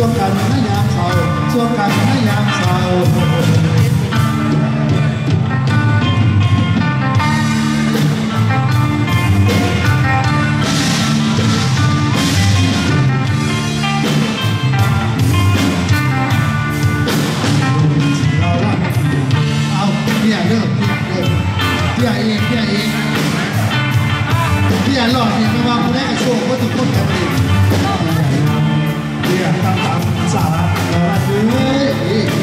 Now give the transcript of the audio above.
ช่วงกันให้ยามเศร้าช่วงกันให้ยามเศร้าพี่ไอ้เองพี่ไอ้เองพี่ไอ้หลอดเนี่ยมาว่าคนได้กระโชกว่าทุกคนทำเอง 呀，刚刚咋了？哎。